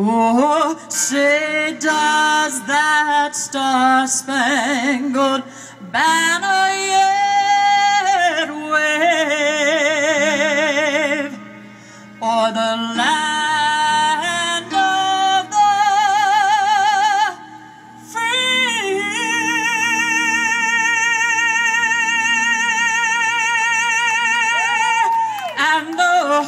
Oh, say does that star-spangled banner yet wave o'er the land of the free? And the